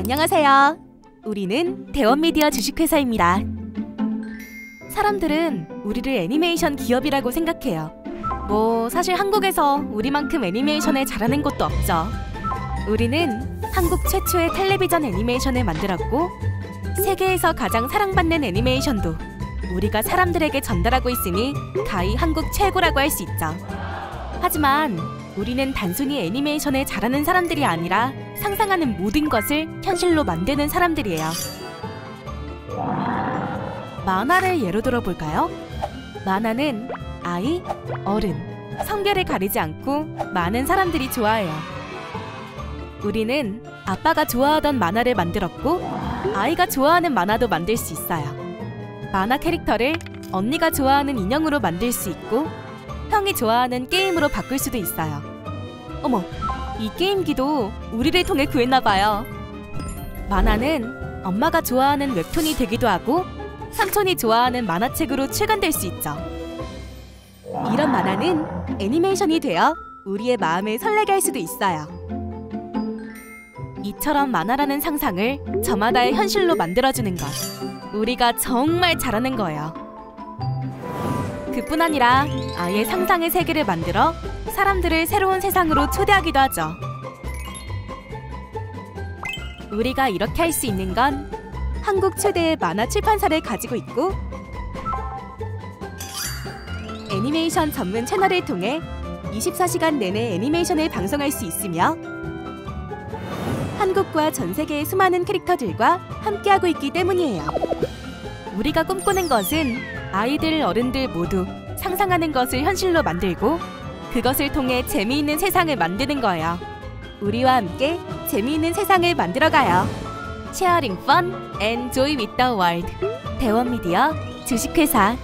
안녕하세요. 우리는 대원미디어 주식회사입니다. 사람들은 우리를 애니메이션 기업이라고 생각해요. 뭐 사실 한국에서 우리만큼 애니메이션을 잘하는 곳도 없죠. 우리는 한국 최초의 텔레비전 애니메이션을 만들었고 세계에서 가장 사랑받는 애니메이션도 우리가 사람들에게 전달하고 있으니 가히 한국 최고라고 할 수 있죠. 하지만 우리는 단순히 애니메이션을 잘하는 사람들이 아니라 상상하는 모든 것을 현실로 만드는 사람들이에요. 만화를 예로 들어볼까요? 만화는 아이, 어른, 성별을 가리지 않고 많은 사람들이 좋아해요. 우리는 아빠가 좋아하던 만화를 만들었고 아이가 좋아하는 만화도 만들 수 있어요. 만화 캐릭터를 언니가 좋아하는 인형으로 만들 수 있고 형이 좋아하는 게임으로 바꿀 수도 있어요. 어머, 이 게임기도 우리를 통해 구했나 봐요. 만화는 엄마가 좋아하는 웹툰이 되기도 하고 삼촌이 좋아하는 만화책으로 출간될 수 있죠. 이런 만화는 애니메이션이 되어 우리의 마음을 설레게 할 수도 있어요. 이처럼 만화라는 상상을 저마다의 현실로 만들어주는 것. 우리가 정말 잘하는 거예요. 그뿐 아니라 아예 상상의 세계를 만들어 사람들을 새로운 세상으로 초대하기도 하죠. 우리가 이렇게 할 수 있는 건 한국 최대의 만화 출판사를 가지고 있고 애니메이션 전문 채널을 통해 24시간 내내 애니메이션을 방송할 수 있으며 한국과 전 세계의 수많은 캐릭터들과 함께하고 있기 때문이에요. 우리가 꿈꾸는 것은 아이들, 어른들 모두 상상하는 것을 현실로 만들고 그것을 통해 재미있는 세상을 만드는 거예요. 우리와 함께 재미있는 세상을 만들어가요. Sharing fun and joy with the world. 대원 미디어 주식회사